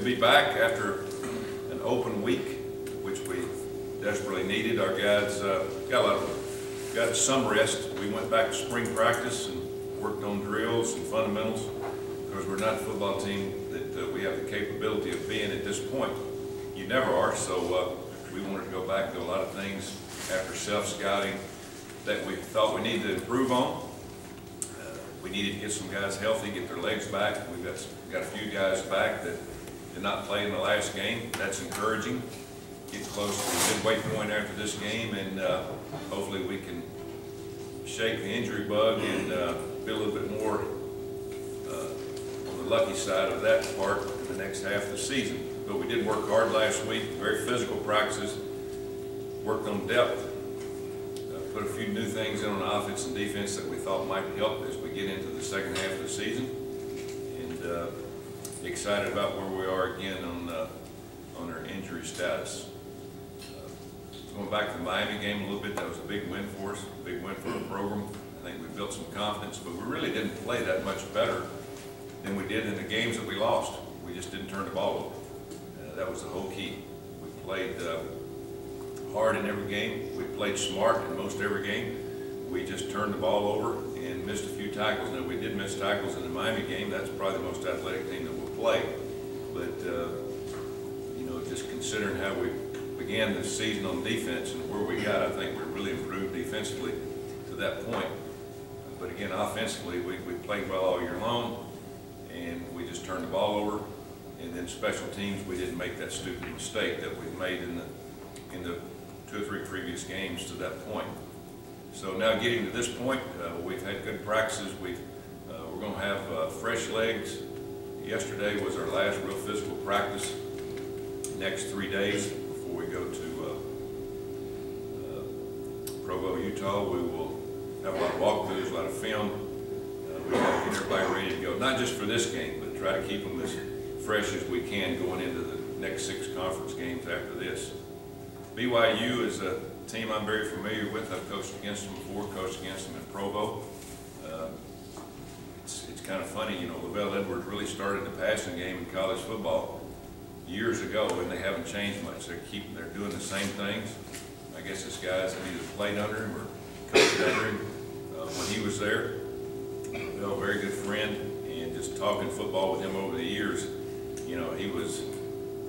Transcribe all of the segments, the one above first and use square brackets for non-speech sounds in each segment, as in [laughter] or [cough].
to be back after an open week, which we desperately needed. Our guys uh, got a lot of, got some rest. We went back to spring practice and worked on drills and fundamentals because we're not a football team that uh, we have the capability of being at this point. You never are, so uh, we wanted to go back to a lot of things after self-scouting that we thought we needed to improve on. Uh, We needed to get some guys healthy, get their legs back. We've got, got a few guys back that did not play in the last game. That's encouraging. Get close to the midway point after this game, and uh, hopefully we can shake the injury bug and uh, be a little bit more uh, on the lucky side of that part in the next half of the season. But we did work hard last week, very physical practices, worked on depth, uh, put a few new things in on offense and defense that we thought might help as we get into the second half of the season. And uh, excited about where we are again on, uh, on our injury status. Uh, Going back to the Miami game a little bit, that was a big win for us, a big win for the program. I think we built some confidence, but we really didn't play that much better than we did in the games that we lost. We just didn't turn the ball over. Uh, That was the whole key. We played uh, hard in every game. We played smart in most every game. We just turned the ball over and missed a few tackles. Now, we did miss tackles in the Miami game. That's probably the most athletic team that play. But, uh, you know, just considering how we began the season on defense and where we got, I think we really improved defensively to that point. But again, offensively, we, we played well all year long, and we just turned the ball over. And then special teams, we didn't make that stupid mistake that we've made in the, in the two or three previous games to that point. So now getting to this point, uh, we've had good practices. We've, uh, we're gonna have, uh, fresh legs. Yesterday was our last real physical practice. Next three days before we go to, uh, uh, Provo, Utah, we will have a lot of walkthroughs, a lot of film. Uh, we gotta get everybody ready to go, not just for this game, but try to keep them as fresh as we can going into the next six conference games after this. BYU is a team I'm very familiar with. I've coached against them before, coached against them in Provo. Kind of funny, you know, LaVell Edwards really started the passing game in college football years ago, and they haven't changed much. They're keeping, they're doing the same things. I guess this guy's either played under him or coached under him uh, when he was there. LaVell, very good friend, and just talking football with him over the years, you know, he was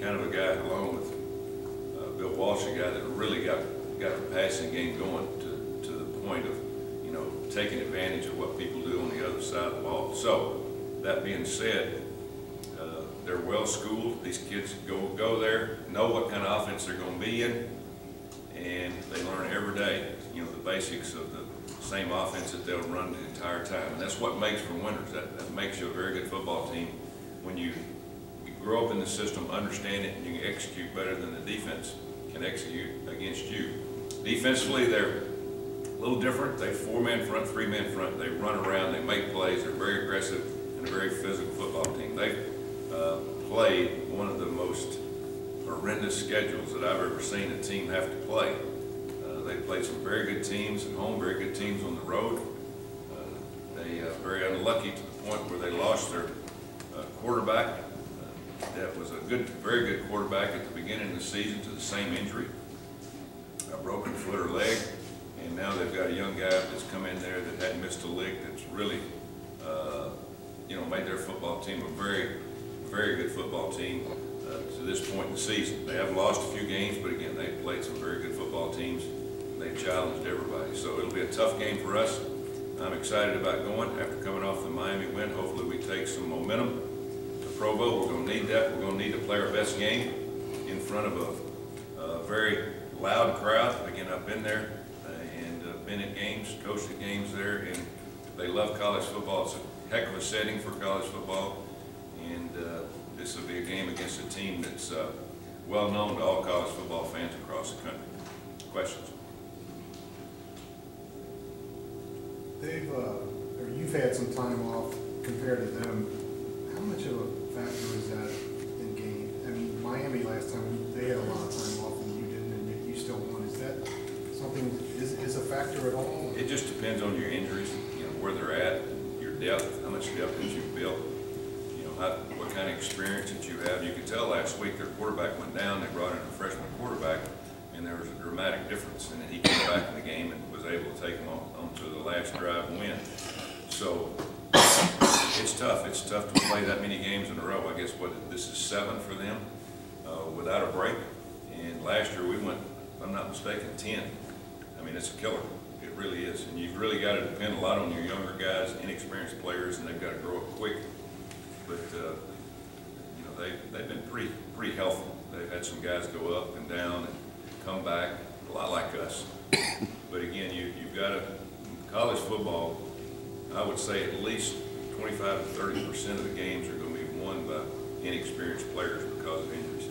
kind of a guy along with uh, Bill Walsh, a guy that really got, got the passing game going to, to the point of, taking advantage of what people do on the other side of the ball. So, that being said, uh, they're well-schooled, these kids go, go there, know what kind of offense they're gonna be in, and they learn every day, you know, the basics of the same offense that they'll run the entire time. And that's what makes for winners, that, that makes you a very good football team, when you you grow up in the system, understand it, and you execute better than the defense can execute against you. Defensively, they're little different. They four-man front, three-man front. They run around, they make plays, they're very aggressive, and a very physical football team. They've uh, played one of the most horrendous schedules that I've ever seen a team have to play. Uh, They played some very good teams at home, very good teams on the road. Uh, They uh, very unlucky to the point where they lost their uh, quarterback. Uh, That was a good, very good quarterback at the beginning of the season to the same injury, a broken foot or leg. And now they've got a young guy that's come in there that hadn't missed a lick, that's really, uh, you know, made their football team a very, very good football team uh, to this point in the season. They have lost a few games, but again, they've played some very good football teams. They've challenged everybody, so it'll be a tough game for us. I'm excited about going after coming off the Miami win. Hopefully, we take some momentum to Provo. We're gonna need that. We're gonna need to play our best game in front of a, a very loud crowd. Again, I've been there been at games, coached at games there, and they love college football. It's a heck of a setting for college football, and uh, this will be a game against a team that's uh, well-known to all college football fans across the country. Questions? They've, uh, or you've had some time off compared to them. How much of a factor is that in game? I mean, Miami last time, they had a lot of time off and you didn't, and you still won. Is that something, factor at all? It just depends on your injuries, you know, where they're at, your depth, how much depth that you've built, you know, how, what kind of experience that you have. You could tell last week their quarterback went down, they brought in a freshman quarterback, and there was a dramatic difference. And then he came back in the game and was able to take them on, onto the last drive win. So it's tough. It's tough to play that many games in a row. I guess what, this is seven for them, uh, without a break. And last year we went, if I'm not mistaken, ten. I mean, it's a killer. It really is. And you've really got to depend a lot on your younger guys, inexperienced players, and they've got to grow up quick. But, uh, you know, they, they've been pretty, pretty healthy. They've had some guys go up and down and come back, a lot like us. [coughs] But again, you, you've got to, college football, I would say at least twenty-five to thirty percent of the games are gonna be won by inexperienced players because of injuries.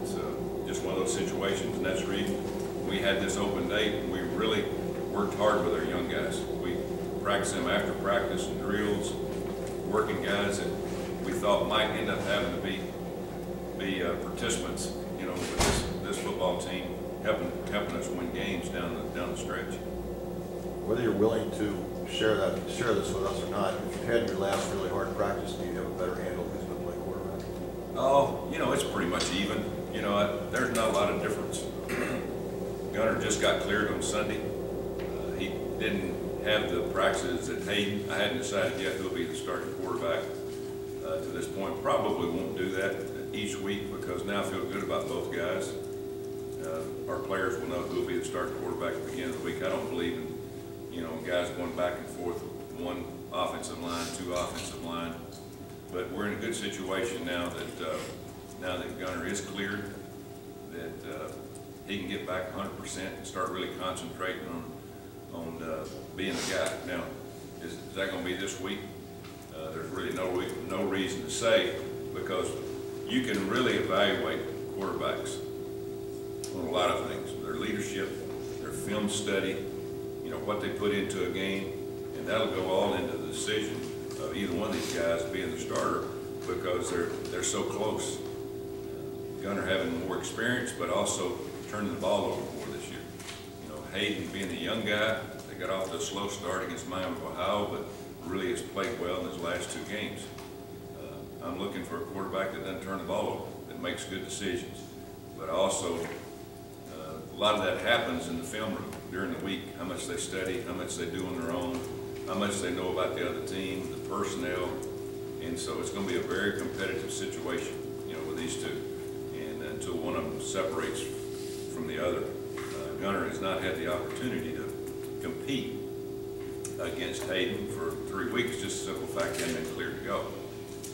It's, uh, just one of those situations, and that's reason we had this open date, and we really worked hard with our young guys. We practiced them after practice and drills, working guys that we thought might end up having to be, be uh, participants, you know, with this, this football team, helping, helping us win games down the, down the stretch. Whether you're willing to share that, share this with us or not, if you've had your last really hard practice, do you have a better handle who's gonna play quarterback? Oh, you know, it's pretty much even. You know, I- there's not a lot of difference. Gunner just got cleared on Sunday. Uh, He didn't have the practices at Hayden. I hadn't decided yet who'll be the starting quarterback uh, to this point. Probably won't do that each week because now I feel good about both guys. Uh, Our players will know who'll be the starting quarterback at the beginning of the week. I don't believe in, you know, guys going back and forth, one offensive line, two offensive line. But we're in a good situation now that, uh, now that Gunner is cleared, that, uh, he can get back hundred percent and start really concentrating on, on, uh, being the guy. Now, is, is that gonna be this week? Uh, there's really no, re- no reason to say, because you can really evaluate quarterbacks on a lot of things, their leadership, their film study, you know, what they put into a game, and that'll go all into the decision of either one of these guys being the starter, because they're, they're so close. Gunner having more experience, but also turning the ball over more this year. You know, Hayden being a young guy, they got off to a slow start against Miami of Ohio, but really has played well in his last two games. Uh, I'm looking for a quarterback that doesn't turn the ball over, that makes good decisions, but also uh, a lot of that happens in the film room during the week, how much they study, how much they do on their own, how much they know about the other team, the personnel. And so it's gonna be a very competitive situation, you know, with these two. And until one of them separates from the other, uh, Gunner has not had the opportunity to compete against Hayden for three weeks, just the simple fact he hadn't been cleared to go.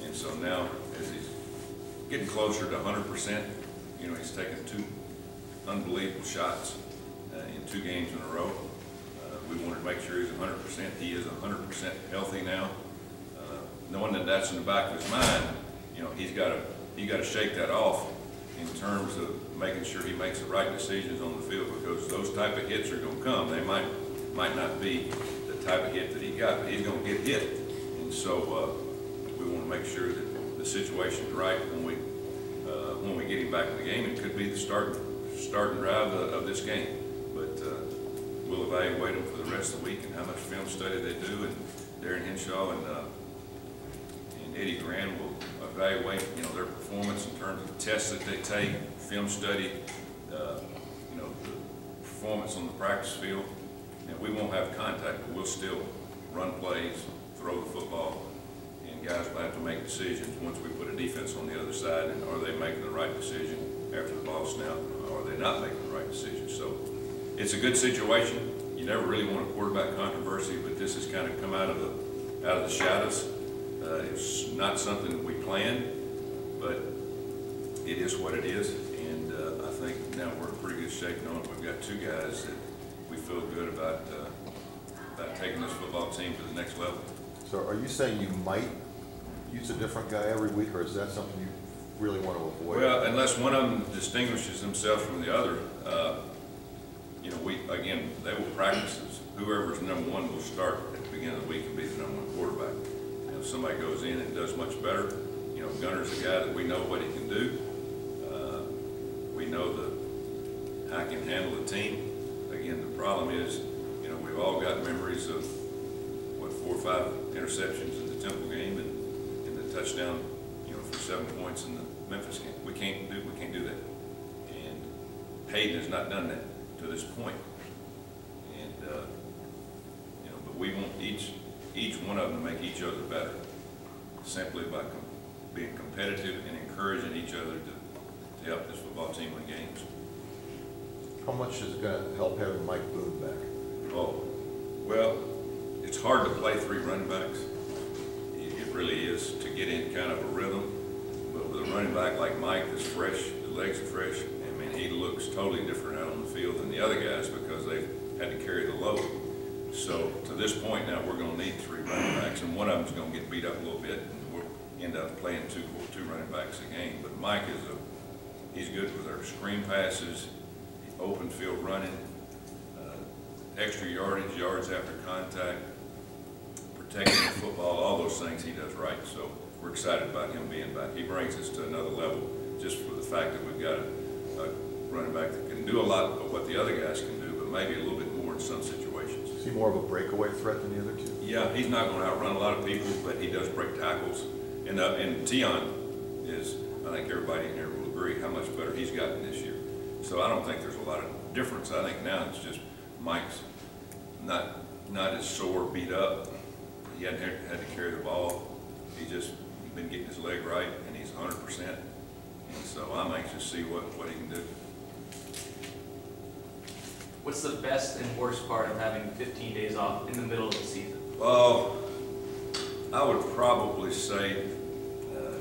And so now, as he's getting closer to hundred percent, you know, he's taken two unbelievable shots uh, in two games in a row. Uh, We wanted to make sure he's hundred percent. He is hundred percent healthy now. Uh, Knowing that that's in the back of his mind, you know, he's got to, he got to shake that off in terms of making sure he makes the right decisions on the field because those type of hits are going to come. They might, might not be the type of hit that he got, but he's going to get hit. And so uh, we want to make sure that the situation's right when we, uh, when we get him back in the game. It could be the start, starting drive of, of this game. But uh, we'll evaluate them for the rest of the week and how much film study they do. And Darin Hinshaw and, uh, and Eddie Gran will evaluate, you know, their performance in terms of the tests that they take, film study, uh, you know, the performance on the practice field. And we won't have contact, but we'll still run plays, throw the football, and guys will have to make decisions once we put a defense on the other side, and are they making the right decision after the ball snap, or are they not making the right decision? So it's a good situation. You never really want a quarterback controversy, but this has kind of come out of the, out of the shadows. Uh, it's not something that we planned, but it is what it is, good shape knowing we've got two guys that we feel good about, uh, about taking this football team to the next level. So are you saying you might use a different guy every week, or is that something you really want to avoid? Well, unless one of them distinguishes themselves from the other, uh, you know, we, again, they will practice as whoever's number one will start at the beginning of the week and be the number one quarterback. And if somebody goes in and does much better, you know, Gunner's a guy that we know what he can do. Uh, We know the, he can handle the team. Again, the problem is, you know, we've all got memories of, what, four or five interceptions in the Temple game and, and the touchdown you know, for seven points in the Memphis game. We can't do, we can't do that. And Hayden has not done that to this point. And, uh, you know, but we want each, each one of them to make each other better, simply by com- being competitive and encouraging each other to, to help this football team win games. How much is it gonna help having Mike Boone back? Oh, well, it's hard to play three running backs. It really is, to get in kind of a rhythm. But with a running back like Mike that's fresh, the legs are fresh, I mean, he looks totally different out on the field than the other guys because they've had to carry the load. So to this point now, we're gonna need three running backs, and one of them's gonna get beat up a little bit, and we'll end up playing two, two running backs a game. But Mike is a, he's good with our screen passes, open field running, uh, extra yardage, yards after contact, protecting the football, all those things he does right. So we're excited about him being back. He brings us to another level just for the fact that we've got a, a running back that can do a lot of what the other guys can do, but maybe a little bit more in some situations. Is he more of a breakaway threat than the other two? Yeah, he's not gonna outrun a lot of people, but he does break tackles. And, uh, and Tion is, I think everybody in here will agree how much better he's gotten this year. So I don't think there's a lot of difference. I think now it's just Mike's not, not as sore, beat up. He hadn't had to carry the ball. He just been getting his leg right and he's hundred percent. And so I'm anxious to see what, what he can do. What's the best and worst part of having 15 days off in the middle of the season? Well, I would probably say, uh,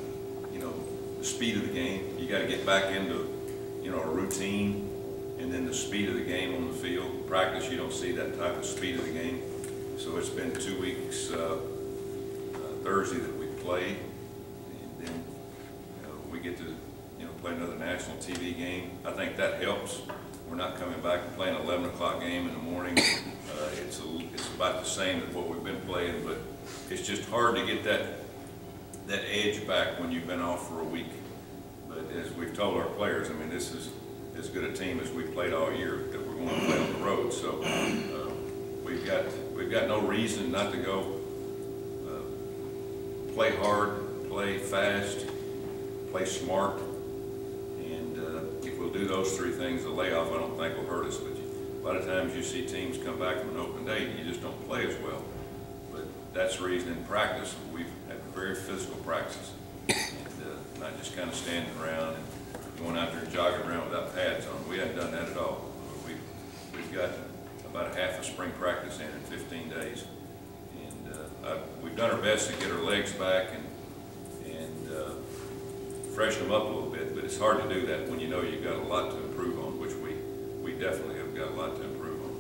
you know, the speed of the game. You gotta get back into, you know, a routine, and then the speed of the game on the field. Practice, you don't see that type of speed of the game. So it's been two weeks, uh, uh, Thursday that we played, and then, you know, we get to, you know, play another national TV game. I think that helps. We're not coming back and playing an eleven o'clock game in the morning. Uh, it's, a- it's about the same as what we've been playing, but it's just hard to get that, that edge back when you've been off for a week. As we've told our players, I mean, this is as good a team as we've played all year, that we're going to play on the road. So, uh, we've got, we've got no reason not to go, uh, play hard, play fast, play smart. And, uh, if we'll do those three things, the layoff, I don't think will hurt us. But a lot of times you see teams come back from an open day, and you just don't play as well. But that's the reason in practice, we've had very physical practice. And, uh, not just kind of standing around and going out there and jogging around without pads on. We hadn't done that at all. We've, we've got about a half a spring practice in in fifteen days. And, uh, I, we've done our best to get our legs back and, and, uh, freshen them up a little bit, but it's hard to do that when you know you've got a lot to improve on, which we, we definitely have got a lot to improve on.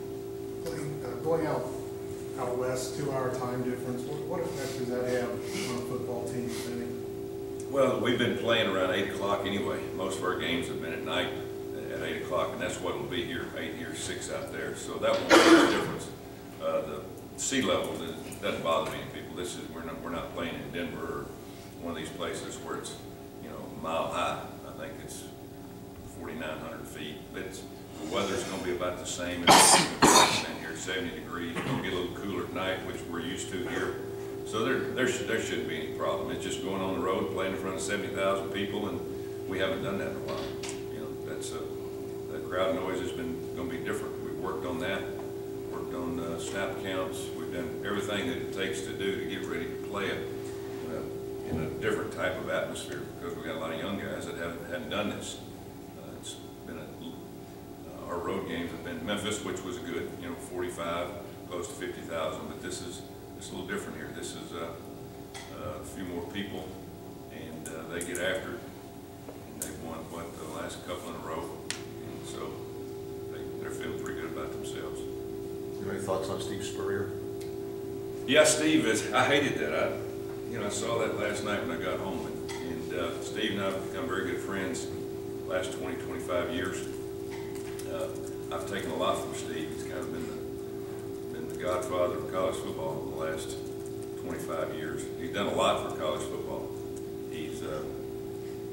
Going, uh, out, out west, two-hour time difference, what, what effect does that have on a football team? Well, we've been playing around eight o'clock anyway. Most of our games have been at night at eight o'clock, and that's what it'll be here, eight here, six out there. So that won't make a difference. Uh, the sea level doesn't- bother many people. This is, we're not, we're not playing in Denver or one of these places where it's, you know, mile high. I think it's forty-nine hundred feet. But it's, the weather's gonna be about the same in here, seventy degrees. It's gonna get a little cooler at night, which we're used to here. So there, there should, there shouldn't be any problem. It's just going on the road, playing in front of seventy thousand people, and we haven't done that in a while. You know, that's, uh, that crowd noise has been, gonna be different. We've worked on that, worked on, uh, snap counts. We've done everything that it takes to do to get ready to play it in a, in a different type of atmosphere, because we've got a lot of young guys that haven't, hadn't done this. Uh, It's been a, uh, our road games have been Memphis, which was a good, you know, forty-five, close to fifty thousand, but this is, it's a little different here. This is, uh, uh, a few more people, and, uh, they get after it. And they've won, what, the last couple in a row, and so they, they're feeling pretty good about themselves. You have any thoughts on Steve Spurrier? Yeah, Steve is, I hated that. I, you know, I saw that last night when I got home, and, and, uh, Steve and I have become very good friends last 20, 25 years. Uh, I've taken a lot from Steve. He's kind of been the godfather of college football in the last twenty-five years. He's done a lot for college football. He's, uh,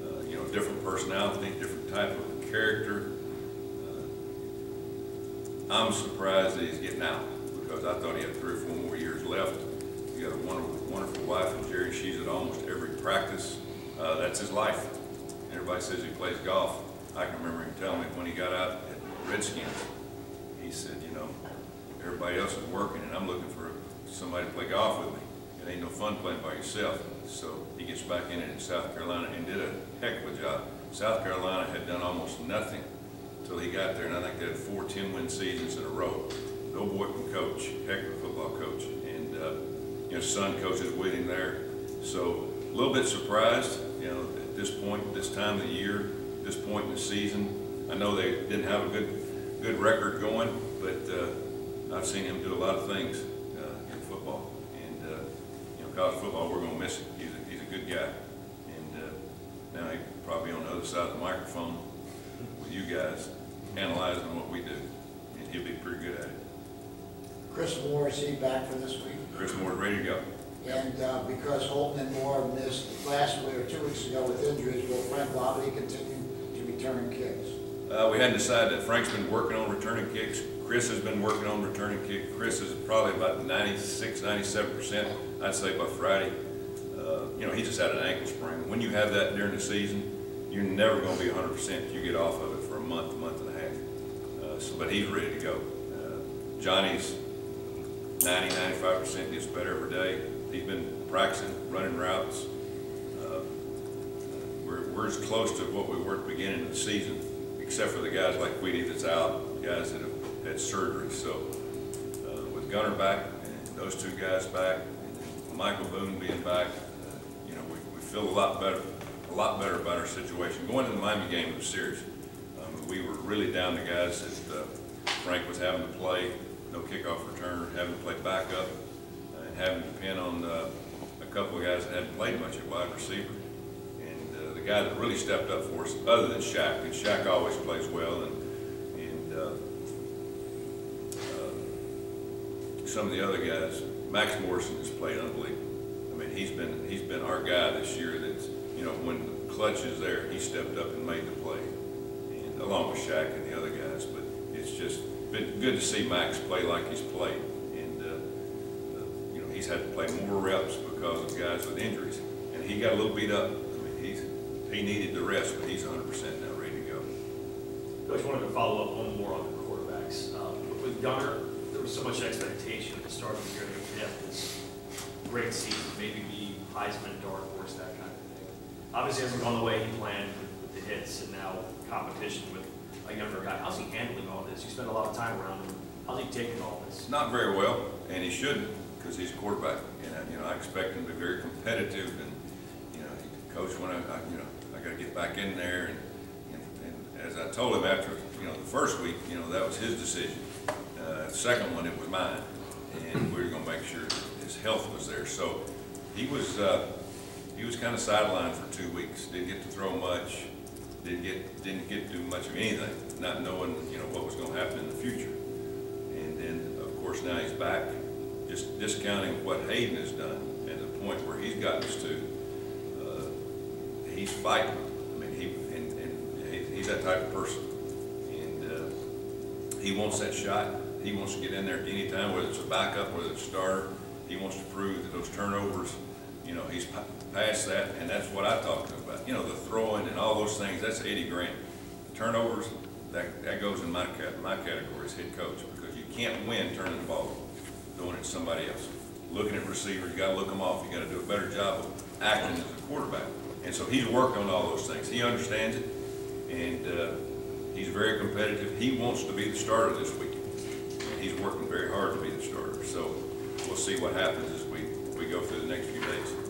uh, you know, different personality, different type of character. Uh, I'm surprised that he's getting out, because I thought he had three or four more years left. He got a wonderful, wonderful wife in Jerri, she's at almost every practice. Uh, that's his life. Everybody says he plays golf. I can remember him telling me when he got out at Redskins, he said, you know, everybody else is working and I'm looking for somebody to play golf with me. It ain't no fun playing by yourself. So he gets back in it in South Carolina and did a heck of a job. South Carolina had done almost nothing until he got there, and I think they had four 10-win seasons in a row. Bill boy can coach, heck of a football coach, and, uh, you know, son coaches with him there. So a little bit surprised, you know, at this point, this time of the year, this point in the season. I know they didn't have a good, good record going, but uh, I've seen him do a lot of things uh, in football. And, uh, you know, college football, we're gonna miss him. He's a, he's a good guy. And uh, now he's probably on the other side of the microphone with you guys, analyzing what we do. And he'll be pretty good at it. Chris Moore, is he back for this week? Chris Moore's ready to go. And uh, because Holton and Moore missed last week or two weeks ago with injuries, will Frank Labity continue to return kicks? Uh, we hadn't decided that. Frank's been working on returning kicks. Chris has been working on returning kicks. Chris is probably about 96, 97 percent, I'd say by Friday. Uh, you know, he just had an ankle sprain. When you have that during the season, you're never gonna be hundred percent if you get off of it for a month, month and a half. Uh, so, but he's ready to go. Uh, Johnny's 90, 95 percent, gets better every day. He's been practicing, running routes. Uh, We're, we're as close to what we were at the beginning of the season, except for the guys like Queedy that's out, guys that have had surgery. So, uh, with Gunner back, and those two guys back, Michael Boone being back, uh, you know, we, we feel a lot better, a lot better about our situation. Going into the Miami game was serious. Um, we were really down the guys that, uh, Frank was having to play, no kickoff returner, having to play backup, uh, and having to depend on, uh, a couple of guys that hadn't played much at wide receiver. Guy that really stepped up for us, other than Shaq, and Shaq always plays well, and, and uh, uh, some of the other guys, Max Morrison has played unbelievable. I mean, he's been, he's been our guy this year that's, you know, when the clutch is there, he stepped up and made the play, and along with Shaq and the other guys, but it's just been good to see Max play like he's played. And, uh, uh, you know, he's had to play more reps because of guys with injuries, and he got a little beat up. I he needed the rest, but he's hundred percent now ready to go. Coach, wanted to follow up one more on the quarterbacks. Um, With Gunner, there was so much expectation at the start of the year that he could have this great season, maybe be Heisman, dark horse, that kind of thing. Obviously, hasn't gone the way he planned with the hits and now competition with a younger guy. How's he handling all this? You spend a lot of time around him. How's he taking all this? Not very well, and he shouldn't, because he's a quarterback. And, uh, you know, I expect him to be very competitive and, you know, coach, when I, I, you know, I gotta get back in there and, and, and as I told him after, you know, the first week, you know, that was his decision. Uh, second one, it was mine, and we were gonna make sure his health was there. So he was, uh, he was kinda sidelined for two weeks, didn't get to throw much, didn't get, didn't get to do much of anything, not knowing, you know, what was gonna happen in the future. And then, of course, now he's back, just discounting what Hayden has done and the point where he's gotten us to. He's fighting. I mean, he, and, and he's that type of person. And, uh, he wants that shot. He wants to get in there at any time, whether it's a backup, whether it's a starter. He wants to prove that those turnovers, you know, he's past that, and that's what I talked about. You know, the throwing and all those things, that's Eddie Gran. Turnovers, that, that goes in my my category as head coach, because you can't win turning the ball, doing it to somebody else. Looking at receivers, you gotta look them off, you gotta do a better job of acting as a quarterback. And so he's worked on all those things, he understands it, and, uh, he's very competitive, he wants to be the starter this week. He's working very hard to be the starter, so we'll see what happens as we, we go through the next few days.